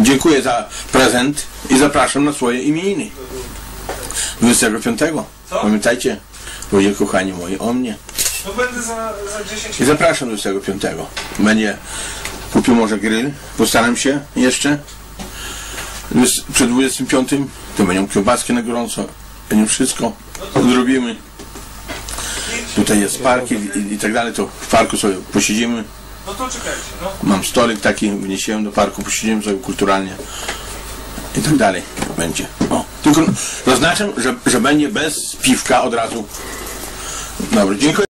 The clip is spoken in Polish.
Dziękuję za prezent i zapraszam na swoje imieniny. 25. Co? Pamiętajcie, ludzie kochani moi, o mnie. No będę za, za 10 I zapraszam 25. Będzie kupił może grill, postaram się jeszcze. Przed 25 to będą kiełbaski na gorąco, będzie wszystko zrobimy. Tutaj jest park i, i, i tak dalej, to w parku sobie posiedzimy. No to czekajcie, no. Mam stolik taki, wniesiemy do parku, posiedzimy sobie kulturalnie i tak dalej będzie. O. Tylko zaznaczam, że, że będzie bez piwka od razu. Dobra, dziękuję.